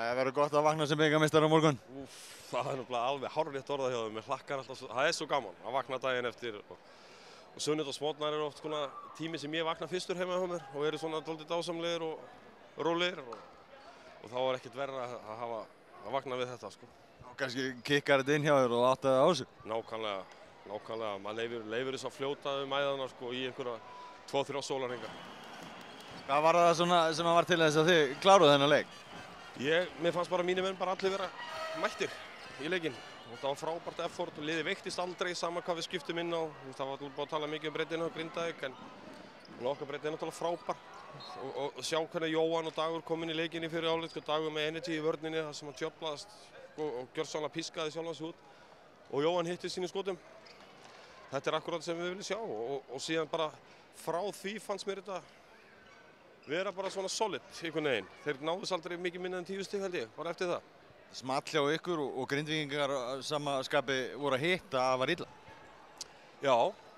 Það verður gott að vakna sem byggamistrar á morgun. Úf, það er náttúrulega alveg hárrétt orðað hjá þeim. Mér hlakkar alltaf, svo, það er svo gaman að vakna daginn eftir. Og, sunnit og smótnar eru oft svona tími sem ég vakna fyrstur heima hjá mér og eru svona doldið dásamlegir og rólegir. Og, og þá er ekkert verra að, að hafa að vakna við þetta, sko. Og kannski kikkar þetta inn hjá þér og áttaði á sig. Nákvæmlega, nákvæmlega. Maður leifir, þess að fljóta um æðana, sko, í einhverja tvo-þrjá sólarhinga. Hvað var það svona sem var til þess að þið kláruðu þennan leik? Ég, mér fannst bara mínir menn bara allir vera mættir í leikinn. Það var frábært effort og liði veiktist aldrei saman hvað við skiptum inn á. Það var búin að tala mikið um breytinu á Grindavík en okkar breytið er náttúrulega frábær. Og, og, og sjá hvernig Jóhann og Dagur kom inn í leikinni fyrir álit, sko, Dagur með energy í vörninni þar sem hann tjöflaðist sko, og gjör sannlega pískaði sjálf hans út. Og Jóhann hitti sínu skotum. Þetta er akkurat sem við viljum sjá og, og síðan bara frá því fannst mér þetta vera bara svona solid einhvern veginn. Þeir náðus aldrei mikið minna en tíu stík held ég, bara eftir það. Small hjá ykkur og, og grindvikingar sama skapi voru að hitta að var illa. Já,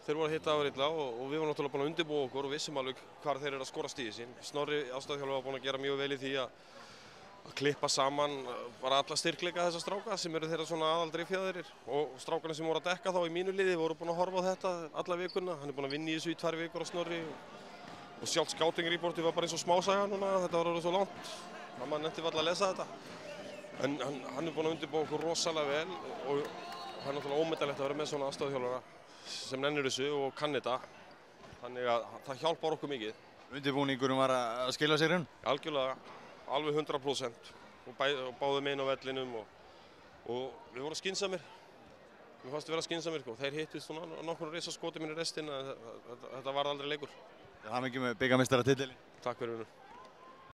þeir voru að hitta af illa og, og við vorum náttúrulega búin að undirbúa okkur og vissum alveg hvað þeir eru að skora stíði sín. Snorri ástæðhjálfur var búin að gera mjög vel í því að, að klippa saman bara alla styrkleika þessar stráka sem eru þeirra svona aðaldri fjæðirir og strákarnir sem voru að dekka þá í mínu liði voru búin að horfa á þetta alla vikuna. Hann er búin að vinna í þessu í tvær vikur á Snorri og, og sjálf skátingriporti var bara eins og smásaga núna, þetta var orðið svo langt. Mamma nefndi var alltaf að lesa þetta. En hann, hann er búinn að undirbúa okkur rosalega vel og það er náttúrulega ómyndalegt að vera með svona aðstofþjálfara sem nennir þessu og kann þetta. Þannig að það hjálpar okkur mikið. Undirbúningurum var að skilja sér inn? Algjörlega, alveg 100% og, bæ, og báðum einn á vellinum og, og við vorum skinsamir. Við fannst að vera skinsamir og þeir hittist svona nokkur reysa skoti minni restina en þetta var aldrei leikur. Það mikið með byggamistara titilin. Takk fyrir hennu.